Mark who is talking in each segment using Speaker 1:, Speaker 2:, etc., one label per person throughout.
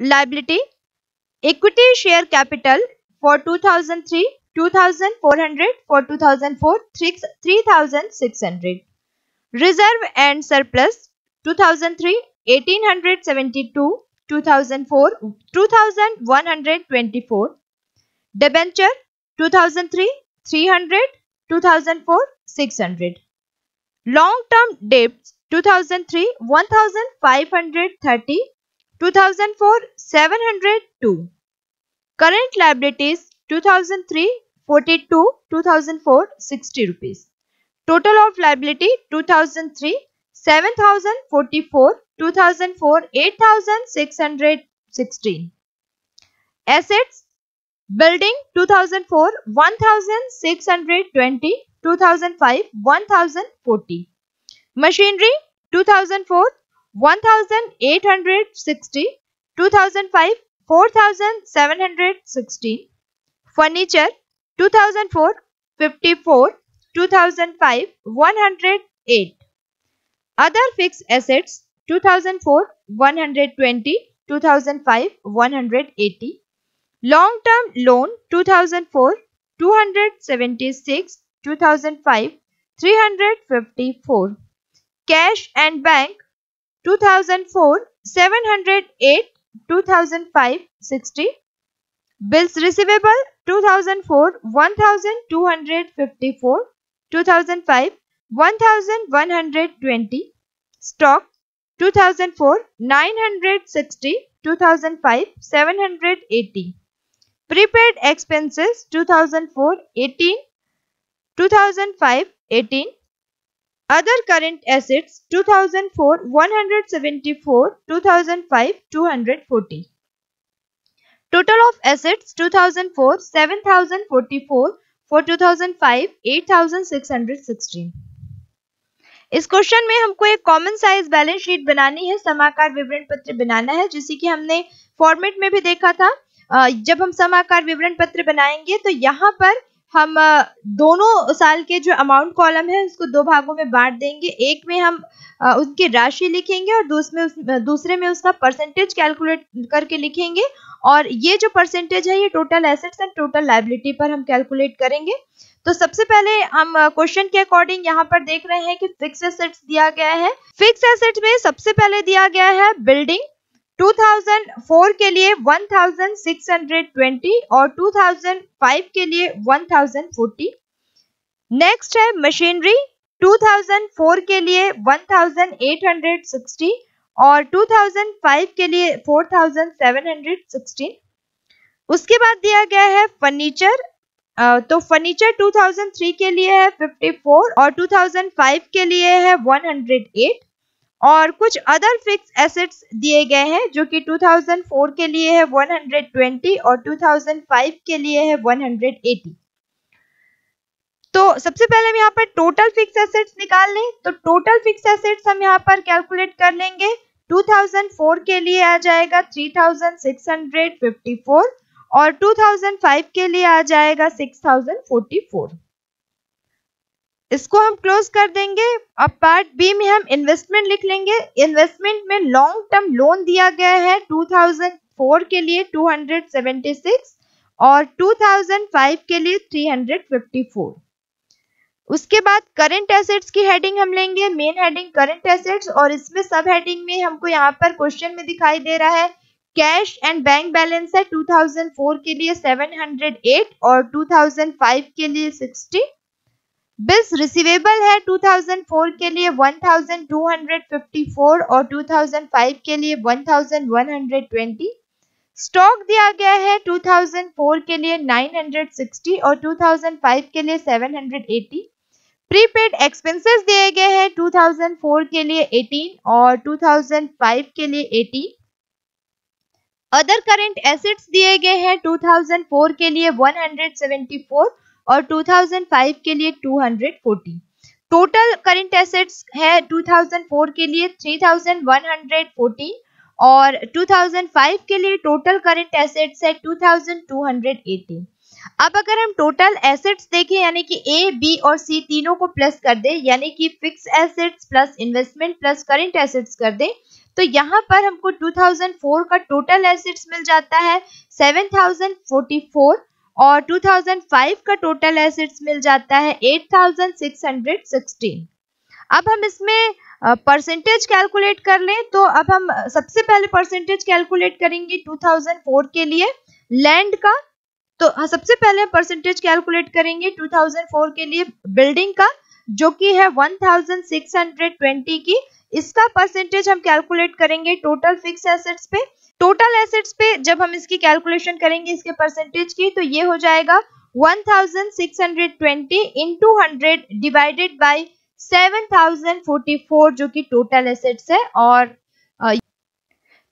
Speaker 1: liability equity share capital for 2003 2400 for 2004 3600 reserve and surplus 2003 1872 2004 2124 debenture 2003 300 2004 600 long term debts 2003 1530 2004 702 current liabilities 2003 42 2004 60 rupees. Total of liability 2003 7044 2004 8616 assets building 2004 1620 2005 1040 machinery 2004 1860 2005 4716 furniture 2004 54 2005 108 other fixed assets 2004 120 2005 180 long term loan 2004 276 2005 354 cash and bank 2004 708 2005 60 bills receivable 2004 1254 2005 1120 stock 2004 960 2005 780 prepaid expenses 2004 18 2005 18 other current assets 2004 174 2005 240 total of assets 2004 7044 for 2005 8616 इस question में हमको एक common size balance sheet बनानी है, समाकार विवरण पत्र बनाना है, जिसे कि हमने फॉर्मेट में भी देखा था। जब हम समाकार विवरण पत्र बनाएँगे तो यहाँ पर हम दोनों साल के जो अमाउंट कॉलम है, उसको दो भागों में बांट देंगे। एक में हम उनकी राशि लिखेंगे और दूसरे दूसरे में उसका परसेंटेज कैलकुलेट करके लिखेंगे। और ये जो परसेंटेज है, ये total assets and total liability पर हम कैलकुलेट करेंगे। तो सबसे पहले हम क्वेश्चन के अकॉर्डिंग यहाँ पर देख रहे हैं कि फिक्स एसेट्स दिया गया है। फिक्स एसेट में सबसे पहले दिया गया है बिल्डिंग 2004 के लिए 1620 और 2005 के लिए 1040 नेक्स्ट है मशीनरी 2004 के लिए 1860 और 2005 के लिए 4716 उसके बाद दिया गया है फर्नीचर तो फर्नीचर 2003 के लिए है 54 और 2005 के लिए है 108 और कुछ अदर फिक्स एसेट्स दिए गए हैं, जो कि 2004 के लिए है 120 और 2005 के लिए है 180 तो सबसे पहले हम यहाँ पर टोटल फिक्स एसेट्स निकाल लें। तो टोटल फिक्स एसेट्स हम यहाँ पर कैलकुलेट कर लेंगे। 2004 के लिए आ जाएगा 3654 और 2005 के लिए आ जाएगा 6044 इसको हम क्लोज कर देंगे। अब पार्ट बी में हम इन्वेस्टमेंट लिख लेंगे। इन्वेस्टमेंट में लॉन्ग टर्म लोन दिया गया है 2004 के लिए 276 और 2005 के लिए 354 उसके बाद करंट एसेट्स की हेडिंग हम लेंगे। मेन हेडिंग करंट एसेट्स और इसमें सब हेडिंग में हमको यहाँ पर क्वेश्चन में दिखाई दे रहा है। कैश एंड बैंक बैलेंस है 2004 के लिए 708 और 2005 के लिए 60 बिल्स रिसीवेबल है 2004 के लिए 1254 और 2005 के लिए 1120 स्टॉक दिया गया है 2004 के लिए 960 और 2005 के लिए 780 प्रीपेड एक्सपेंसेस दिए गए हैं 2004 के लिए 18 और 2005 के लिए 18 अदर करंट एसेट्स दिए गए हैं 2004 के लिए 174 और 2005 के लिए 240 टोटल करंट एसेट्स है 2004 के लिए 3114 और 2005 के लिए टोटल करंट एसेट्स है 2280 अब अगर हम टोटल एसेट्स देखें, यानी कि ए बी और सी तीनों को प्लस कर दे, यानी कि fix assets plus investment plus current assets कर दे तो यहाँ पर हमको 2004 का टोटल एसेट्स मिल जाता है 7044 और 2005 का टोटल एसेट्स मिल जाता है 8616 अब हम इसमें परसेंटेज कैलकुलेट कर लें तो अब हम सबसे पहले परसेंटेज कैलकुलेट करेंगे 2004 के लिए लैंड का. तो हाँ, सबसे पहले परसेंटेज कैलकुलेट करेंगे 2004 के लिए बिल्डिंग का. जो कि है 1620 की। इसका परसेंटेज हम कैलकुलेट करेंगे टोटल फिक्स एसेट्स पे। टोटल एसेट्स पे जब हम इसकी कैलकुलेशन करेंगे इसके परसेंटेज की तो ये हो जाएगा 1620 इंटू हंड्रेड डिवाइडेड बाई 7044 जो कि टोटल एसेट्स है। और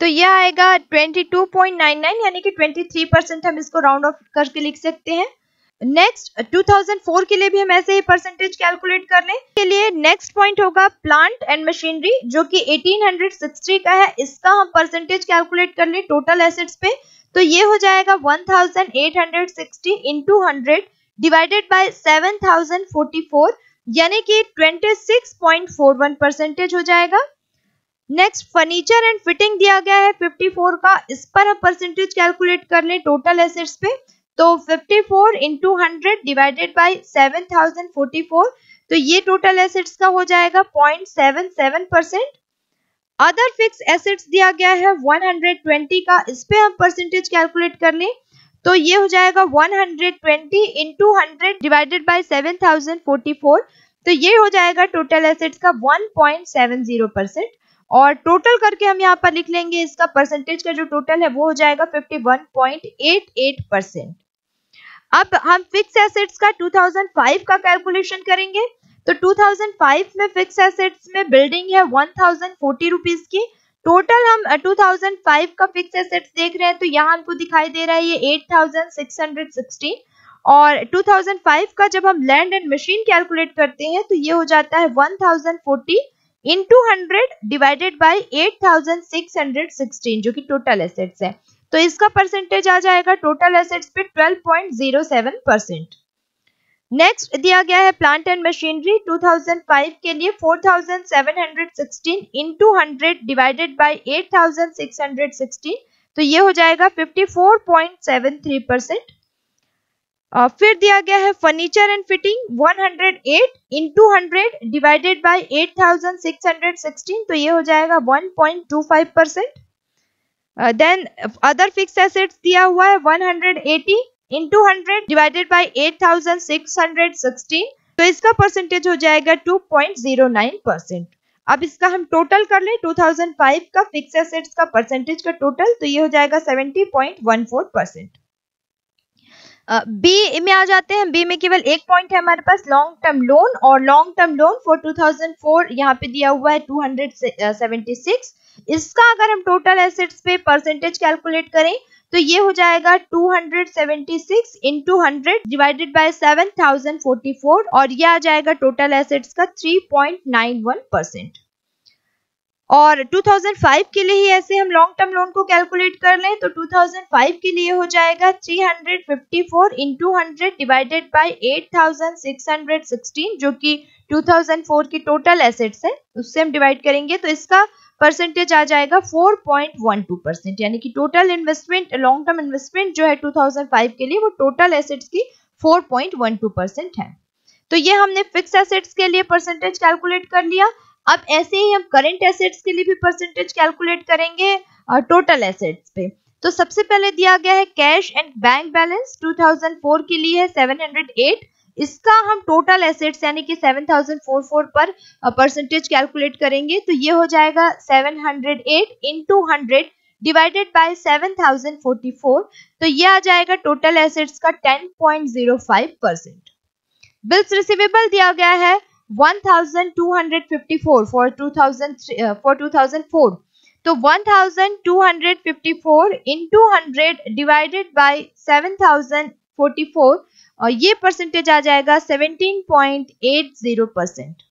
Speaker 1: तो यह आएगा 22.99 यानी कि 23 परसेंट हम इसको राउंड ऑफ़ करके लिख सकते हैं। नेक्स्ट 2004 के लिए भी हम ऐसे ही परसेंटेज कैलकुलेट कर लें। के लिए नेक्स्ट पॉइंट होगा प्लांट एंड मशीनरी जो कि 1860 का है। इसका हम परसेंटेज कैलकुलेट कर लें टोटल एसेट्स पे। तो ये हो जाएगा 1860 इंटू हंड्रेड डिवाइडेड बाय 7044 यानी कि 26.41 परसेंटेज हो जाएगा। नेक्स्ट फर्नीचर एंड फिटिंग दिया गया है 54 का। इस पर हम परसेंटेज कैलकुलेट कर लें टोटल एसेट्स पे। तो 54 four into hundred divided by seven thousand forty four तो ये टोटल एसेट्स का हो जाएगा point seven seven percent other fix assets दिया गया है 120 का, इस पे हम परसेंटेज कैलकुलेट कर लें तो ये हो जाएगा 120 into hundred divided by seven thousand forty four तो ये हो जाएगा टोटल एसेट्स का 1.70 परसेंट और टोटल करके हम यहाँ पर लिख लेंगे, इसका परसेंटेज का जो टोटल है वो हो जाएगा 51.88 परसेंट अब हम फिक्स एसेट्स का 2005 का कैलकुलेशन करेंगे। तो 2005 में फिक्स एसेट्स में बिल्डिंग है 1040 रुपीस की। टोटल हम 2005 का फिक्स एसेट्स देख रहे हैं तो यहाँ हमको दिखाई दे रहा है ये 8616 और 2005 का जब हम लैंड एंड मशीन कैलकुलेट करते हैं तो ये हो जाता है 1040 into hundred divided by eight thousand six hundred sixteen जो कि टोटल एसेट्स है। तो इसका परसेंटेज आ जाएगा टोटल एसेट्स पे twelve point zero seven percent next दिया गया है प्लांट एंड मशीनरी 2005 के लिए 4716 इंटू हंड्रेड डिवाइडेड बाई 8616 तो ये हो जाएगा 54.73 परसेंट Uh, फिर दिया गया है furniture and fitting 108 into hundred divided by 8616 तो ये हो जाएगा 1.25 percent then other fix assets दिया हुआ है 180 इंटू हंड्रेड डिवाइडेड बाई 8616 तो इसका परसेंटेज हो जाएगा 2.09 परसेंट अब इसका हम टोटल कर ले 2005 का फिक्स एसेट्स का परसेंटेज का टोटल तो ये हो जाएगा 70.14 परसेंट बी में आ जाते हैं बी में केवल एक पॉइंट है हमारे पास लॉन्ग टर्म लोन और लॉन्ग टर्म लोन फॉर 2004 यहाँ पे दिया हुआ है 276 इसका अगर हम टोटल एसेट्स पे परसेंटेज कैलकुलेट करें तो ये हो जाएगा 276 seventy six into hundred divided forty four और ये आ जाएगा टोटल एसेट्स का 3.91 परसेंट और 2005 के लिए ही ऐसे हम लॉन्ग टर्म लोन को कैलकुलेट कर लें तो 2005 के लिए हो जाएगा 354 fifty four into hundred divided by eight जो कि 2004 की टोटल एसेट्स है, उससे हम डिवाइड करेंगे तो इसका परसेंटेज आ जाएगा 4.12 परसेंट यानी कि total investment long term investment जो है 2005 के लिए वो टोटल एसेट्स की 4.12 परसेंट है। तो ये हमने फिक्स एसेट्स के लिए परसेंटेज कैलकुलेट कर लिया। अब ऐसे ही हम करंट एसेट्स के लिए भी परसेंटेज कैलकुलेट करेंगे टोटल एसेट्स पे। तो सबसे पहले दिया गया है कैश एंड बैंक बैलेंस 2004 के लिए है 708 इसका हम टोटल एसेट्स यानी कि 7044 पर परसेंटेज कैलकुलेट करेंगे तो ये हो जाएगा 708 इंटू हंड्रेड डिवाइडेड बाय 7044 तो ये आ जाएगा टोटल एसेट्स का 10.05 परसेंट बिल्स रिसीवेबल दिया गया है 1254 for 2000 uh, for 2004 तो 1254 into 100 डिवाइडेड बाय 7044 और ये परसेंटेज आ जाएगा 17.80 परसेंट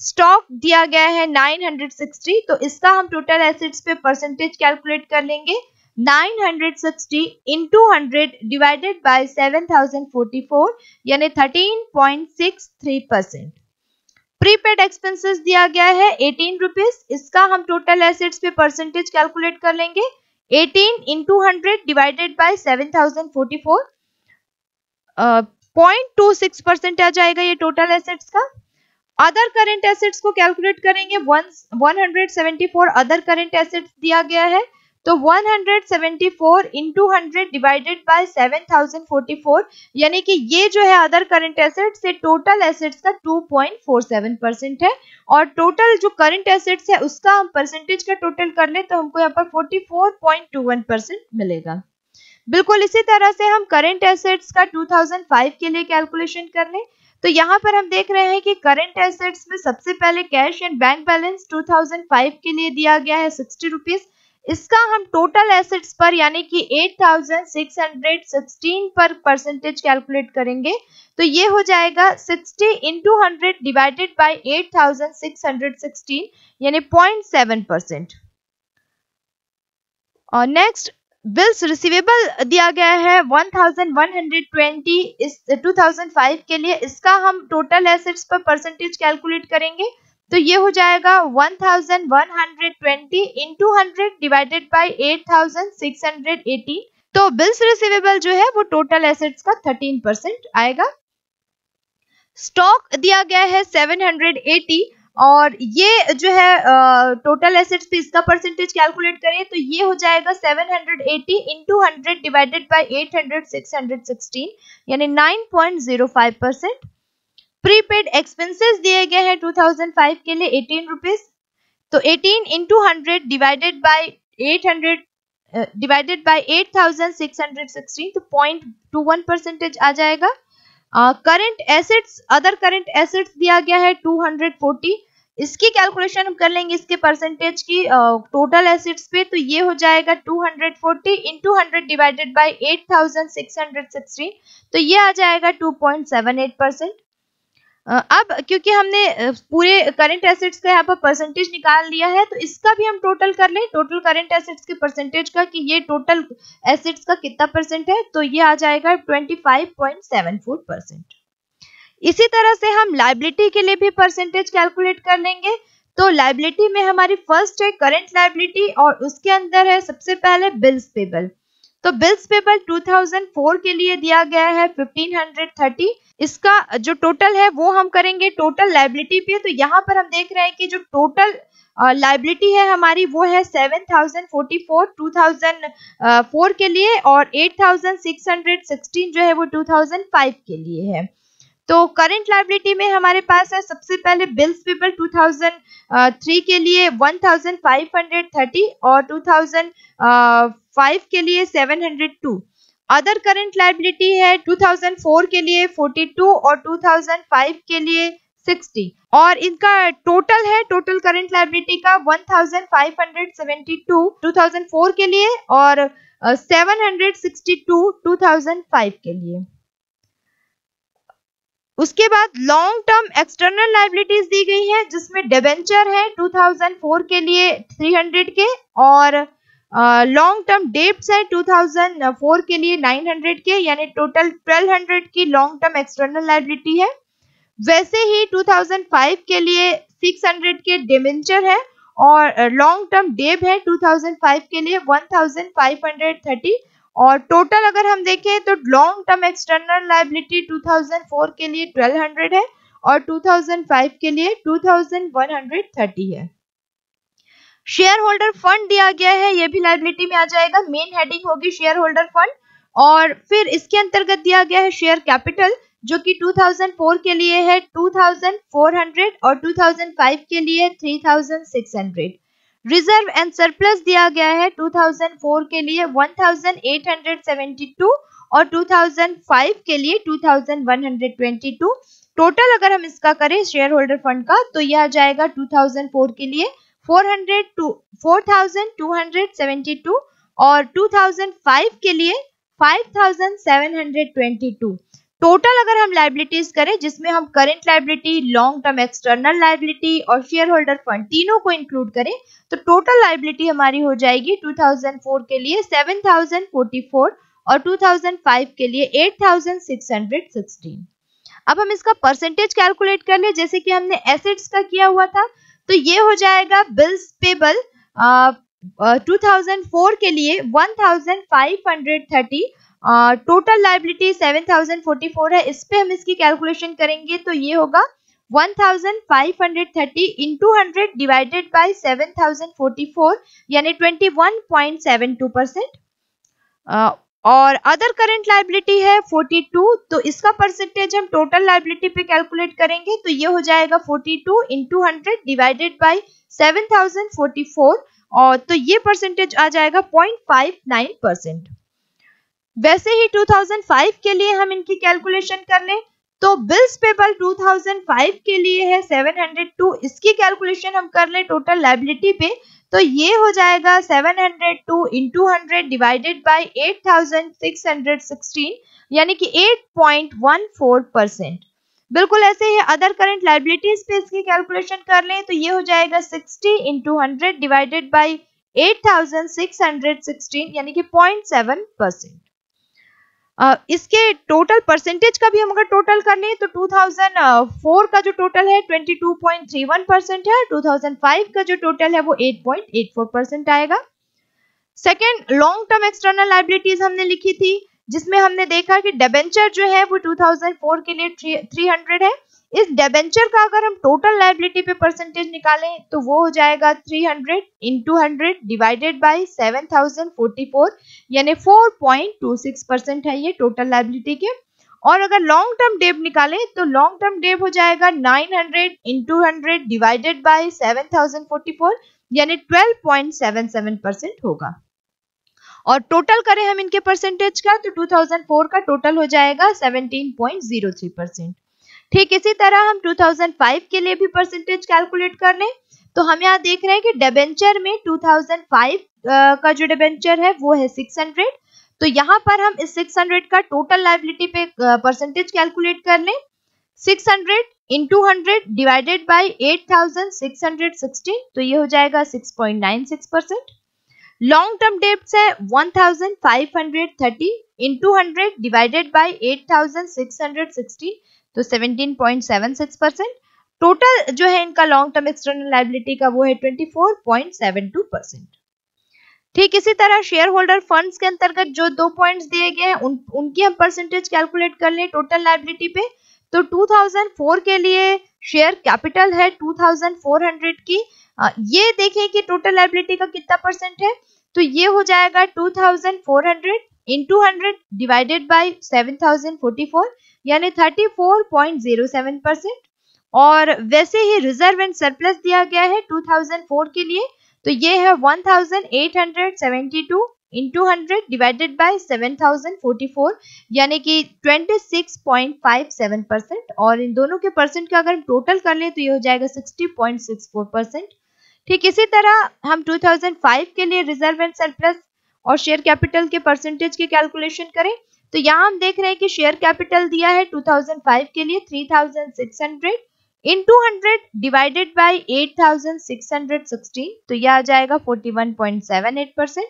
Speaker 1: स्टॉक दिया गया है 960 तो इसका हम टोटल एसेट्स पे परसेंटेज कैलकुलेट कर लेंगे। 960 इंटू हंड्रेड डिवाइडेड बाय 7044 यानी 13.63 परसेंट प्रीपेड एक्सपेंसेस दिया गया है एटीन रुपीज़ इसका हम टोटल एसेट्स पे परसेंटेज कैलकुलेट कर लेंगे। Eighteen into hundred divided forty four point two six percent आ जाएगा ये टोटल एसेट्स का। अदर करेंट एसेट्स को कैलकुलेट करेंगे one hundred seventy four other current assets दिया गया है तो 174 इंटू हंड्रेड डिवाइडेड बाय 7044 यानी कि ये जो है अदर करंट एसेट्स से टोटल एसेट्स का 2.47 परसेंट है, और टोटल जो करंट एसेट्स है, उसका हम परसेंटेज का टोटल कर ले तो हमको यहाँ पर 44.21 परसेंट मिलेगा। बिल्कुल इसी तरह से हम करंट एसेट्स का 2005 के लिए कैलकुलेशन कर लें। तो यहाँ पर हम देख रहे हैं कि करंट एसेट्स में सबसे पहले कैश एंड बैंक बैलेंस 2005 के लिए दिया गया है सिक्सटी रुपीज़ इसका हम टोटल एसेट्स पर यानी कि 8616 पर परसेंटेज कैलकुलेट करेंगे। तो ये हो जाएगा 60 इंटू हंड्रेड डिवाइडेड बाई 8616 यानी 0.7 परसेंट और नेक्स्ट बिल्स रिसीवेबल दिया गया है 1120 इस 2005 के लिए। इसका हम टोटल एसेट्स पर परसेंटेज कैलकुलेट करेंगे। तो ये हो जाएगा 1120 इंटू हंड्रेड डिवाइडेड बाई 8680 तो बिल्स रिसीवेबल जो है वो टोटल एसेट्स का 13 परसेंट आएगा। स्टॉक दिया गया है 780 और ये जो है टोटल एसेट्स पे इसका परसेंटेज कैलकुलेट करें तो ये हो जाएगा 780 इंटू हंड्रेड डिवाइडेड बाई 800 616 यानी 9.05 परसेंट प्रीपेड एक्सपेंसेस दिए गए हैं 2005 के लिए एटीन रुपीज़ तो 18 into hundred divided by eight hundred divided by eight thousand six hundred sixteen तो पॉइंट टू वन परसेंटेज आ जाएगा। Current assets other current assets दिया गया है टू हंड्रेड फोर्टी इसकी कैलकुलेशन हम कर लेंगे इसके परसेंटेज की टोटल uh, एसेट्स पे तो ये हो जाएगा 240 into hundred divided by eight hundred तो ये आ जाएगा 2.78 परसेंट अब क्योंकि हमने पूरे करंट एसेट्स का यहाँ पर परसेंटेज निकाल लिया है तो इसका भी हम टोटल कर लें। टोटल करंट एसेट्स के परसेंटेज का कि ये टोटल एसेट्स का कितना परसेंट है तो ये आ जाएगा 25.74 परसेंट इसी तरह से हम लाइबिलिटी के लिए भी परसेंटेज कैलकुलेट कर लेंगे। तो लाइबिलिटी में हमारी फ़र्स्ट है करंट लाइबिलिटी और उसके अंदर है सबसे पहले बिल्स पेबल तो बिल्स पेबल 2004 के लिए दिया गया है 1530 इसका जो टोटल है वो हम करेंगे टोटल लाइबिलिटी पे। तो यहाँ पर हम देख रहे हैं कि जो टोटल लाइबिलिटी है हमारी वो है seven thousand forty four two thousand four के लिए और eight thousand six hundred sixteen जो है वो टू थाउज़ेंड फाइव के लिए है। तो करंट लाइबिलिटी में हमारे पास है, सबसे पहले बिल्स पेबल 2003 के लिए 1530 और 2005 के लिए 702 अदर करंट लाइबिलिटी है 2004 के लिए 42 और 2005 के लिए 60 और इनका टोटल है टोटल करंट लाइबिलिटी का 1572 2004 के लिए और 762 2005 के लिए. उसके बाद लॉन्ग टर्म एक्सटर्नल लाइबिलिटीज दी गई है, जिसमें डेबेंचर है 2004 के लिए 300 के और लॉन्ग टर्म डेट्स है 2004 के लिए 900 के, यानी टोटल 1200 की लॉन्ग टर्म एक्सटर्नल लाइबिलिटी है। वैसे ही 2005 के लिए 600 के डिमेंचर है और लॉन्ग टर्म डेब है 2005 के लिए 1530 और टोटल अगर हम देखें तो लॉन्ग टर्म एक्सटर्नल लाइबिलिटी 2004 के लिए 1200 है और 2005 के लिए 2130 है। शेयर होल्डर फंड दिया गया है, ये भी लाइबिलिटी में आ जाएगा मेन हेडिंग होगी शेयर होल्डर फंड और फिर इसके अंतर्गत दिया गया है शेयर कैपिटल जो कि 2004 के लिए है 2400 और 2005 के लिए 3600 रिज़र्व एंड सरप्लस दिया गया है 2004 के लिए 1872 और 2005 के लिए 2122 टोटल अगर हम इसका करें शेयर होल्डर फंड का तो यह जाएगा 2004 के लिए 400 टू 4272 और 2005 के लिए 5722 टोटल अगर हम लाइबिलिटीज करें, जिसमें हम current liability long term external liability और शेयर होल्डर फंड तीनों को इंक्लूड करें तो टोटल लाइबिलिटी हमारी हो जाएगी 2004 के लिए 7044 और 2005 के लिए 8616 अब हम इसका परसेंटेज कैलकुलेट कर ले, जैसे कि हमने एसेट्स का किया हुआ था तो ये हो जाएगा बिल्स पेबल 2004 के लिए 1530 total liability seven thousand forty four है। इस पे हम इसकी कैलकुलेशन करेंगे तो ये होगा one thousand five hundred thirty into hundred divided by seven thousand forty four यानी twenty one point seven two percent और अदर करंट लाइबिलिटी है 42 तो इसका परसेंटेज हम टोटल लाइबिलिटी पे कैलकुलेट करेंगे तो ये हो जाएगा 42 two into hundred divided by seven thousand forty four और तो ये परसेंटेज आ जाएगा 0.59 परसेंट वैसे ही 2005 के लिए हम इनकी कैलकुलेशन कर लें तो बिल्स पेबल 2005 के लिए है 702 इसकी कैलकुलेशन हम कर लें टोटल लाइबिलिटी पे तो ये हो जाएगा 702 इंटू हंड्रेड डिवाइडेड बाई 8616 यानी कि 8.14 परसेंट बिल्कुल ऐसे ही अदर करंट लाइबिलिटीज पे इसकी कैलकुलेशन कर लें तो ये हो जाएगा 60 इंटू हंड्रेड डिवाइडेड बाई 8616 यानी कि 0.7 परसेंट इसके टोटल परसेंटेज का भी हम अगर टोटल कर लें तो 2004 का जो टोटल है 22.31 परसेंट है 2005 का जो टोटल है, वो 8.84 परसेंट आएगा। Second long term external liabilities हमने लिखी थी, जिसमें हमने देखा कि डेबेंचर जो है, वो 2004 के लिए 300 है। इस डेबेंचर का अगर हम टोटल लाइबिलिटी पे परसेंटेज निकालें तो वो हो जाएगा 300 hundred into hundred divided by seven thousand forty four यानी 4.26 परसेंट है ये टोटल लाइबिलिटी के। और अगर लॉन्ग टर्म डेब निकालें तो लॉन्ग टर्म डेब हो जाएगा 900 hundred into hundred divided by seven thousand forty four यानी 12.77 परसेंट होगा। और टोटल करें हम इनके परसेंटेज का तो 2004 का टोटल हो जाएगा 17.03 परसेंट ठीक, इसी तरह हम 2005 के लिए भी परसेंटेज कैलकुलेट कर लें। तो हम यहाँ देख रहे हैं कि डेबेंचर में 2005 का जो डेबेंचर है, वो है 600 तो यहाँ पर हम इस 600 का टोटल लाइबिलिटी पे परसेंटेज कैलकुलेट कर लें। 600 इन 200 डिवाइडेड बाई 8616 तो ये हो जाएगा सिक्स लॉन्ग टर्म डेप्स है 1530 इन 200 डिवाइडेड बाय 8616 तो 17.76 परसेंट टोटल जो है इनका लॉन्ग टर्म एक्सटर्नल लाइबिलिटी का वो है 24.72 परसेंट ठीक इसी तरह शेयर होल्डर फंड्स के अंतर्गत जो दो पॉइंट्स दिए गए हैं उन, उनकी हम परसेंटेज कैलकुलेट कर लें टोटल लाइबिलिटी पे। तो 2004 के लिए शेयर कैपिटल है 2400 की। ये देखें कि टोटल लाइबिलिटी का कितना परसेंट है। तो ये हो जाएगा 2400 इंटू हंड्रेड डिवाइडेड बाई 7044 यानी 34.07 परसेंट और वैसे ही रिज़र्व एंड सरप्लस दिया गया है 2004 के लिए तो ये है 1872 इंटू हंड्रेड डिवाइडेड बाई 7044 यानी कि 26.57 परसेंट और इन दोनों के परसेंट का अगर हम टोटल कर ले तो ये हो जाएगा 60.64 परसेंट ठीक, इसी तरह हम 2005 के लिए रिज़र्व एंड सरप्लस और शेयर कैपिटल के परसेंटेज की कैलकुलेशन करें। तो यहाँ हम देख रहे हैं कि शेयर कैपिटल दिया है 2005 के लिए 3600 into hundred divided by 8616 तो यह आ जाएगा 41.78 परसेंट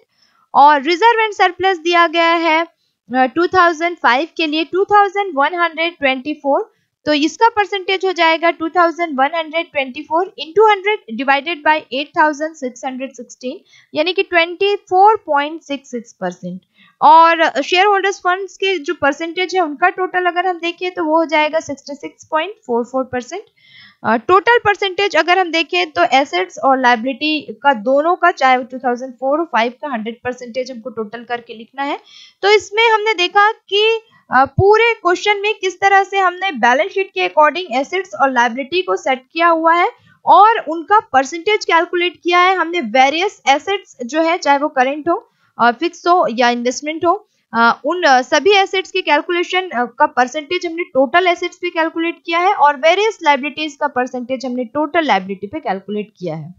Speaker 1: और रिज़र्व एंड सरप्लस दिया गया है 2005 के लिए 2124 तो इसका परसेंटेज हो जाएगा 2124 इंटू हंड्रेड डिवाइडेड बाई 8616 यानी कि 24.66 परसेंट और शेयर होल्डर्स फंड्स के जो परसेंटेज है, उनका टोटल अगर हम देखें तो वो हो जाएगा 66.44 परसेंट टोटल परसेंटेज अगर हम देखें तो एसेट्स और लाइबिलिटी का दोनों का, चाहे 2004 और 5 का 100 परसेंटेज हमको टोटल करके लिखना है। तो इसमें हमने देखा कि पूरे क्वेश्चन में किस तरह से हमने बैलेंस शीट के अकॉर्डिंग एसेट्स और लाइबिलिटी को सेट किया हुआ है और उनका परसेंटेज कैलकुलेट किया है। हमने वेरियस एसेट्स जो है, चाहे वो करेंट हो फिक्स हो या इन्वेस्टमेंट हो उन सभी एसेट्स की कैलकुलेशन का परसेंटेज हमने टोटल एसेट्स पे कैलकुलेट किया है और वेरियस लाइबिलिटीज का परसेंटेज हमने टोटल लाइबिलिटी पे कैलकुलेट किया है।